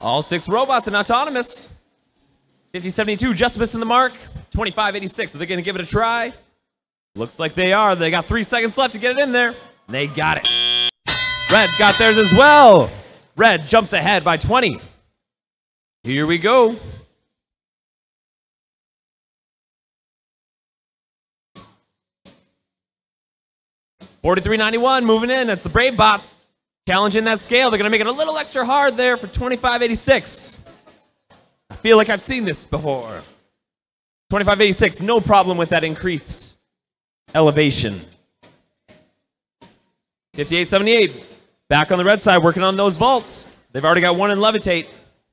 All six robots and autonomous. 5072 just missing the mark. 2586. Are they going to give it a try? Looks like they are. They got three seconds left to get it in there. They got it. Red's got theirs as well. Red jumps ahead by 20. Here we go. Forty-three ninety-one moving in. That's the Brave Bots challenging that scale. They're gonna make it a little extra hard there for twenty-five eighty-six. I feel like I've seen this before. Twenty-five eighty-six. No problem with that increased elevation. Fifty-eight seventy-eight. Back on the red side, working on those vaults. They've already got one in levitate.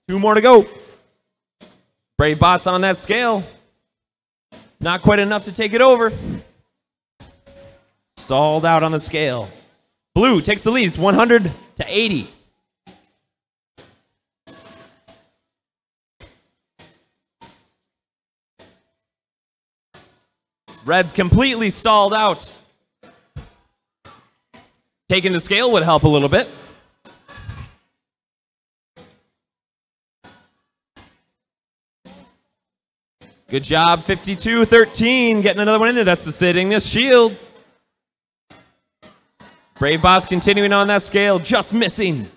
Two more to go. Brave bots on that scale. Not quite enough to take it over. Stalled out on the scale. Blue takes the lead. It's 100 to 80. Red's completely stalled out. Taking the scale would help a little bit. Good job, 52-13, getting another one in there. That's the sitting this shield. Brave Bots continuing on that scale, just missing.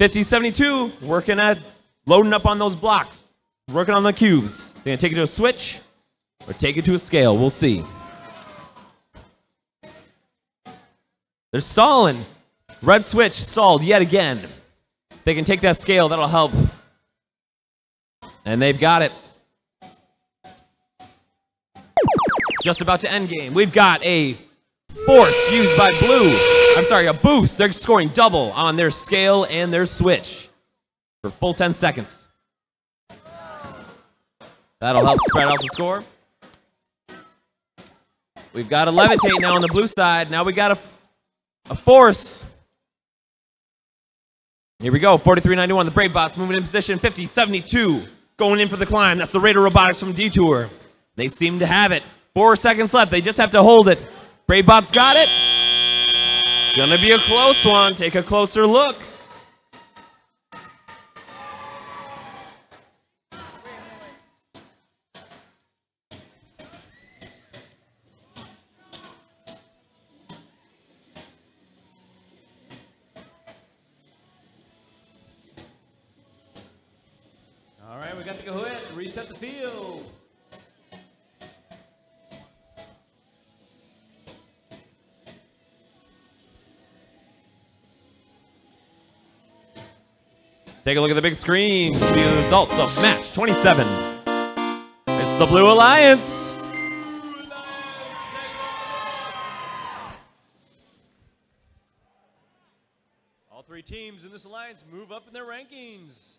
50-72, working at loading up on those blocks, working on the cubes. They're gonna take it to a switch or take it to a scale. We'll see. They're stalling. Red switch stalled yet again. They can take that scale, that'll help and they've got it. Just about to end game. We've got a force used by blue. I'm sorry, a boost. They're scoring double on their scale and their switch for full 10 seconds. That'll help spread out the score. We've got a levitate now on the blue side. Now we got a, a force. Here we go, 43.91. The Brave Bots moving in position, 50, 72 going in for the climb. That's the Raider Robotics from Detour. They seem to have it. Four seconds left. They just have to hold it. Bravebot's got it. It's going to be a close one. Take a closer look. All right, we got go ahead reset the field. Take a look at the big screen. See the results of match 27. It's the Blue Alliance. All three teams in this alliance move up in their rankings.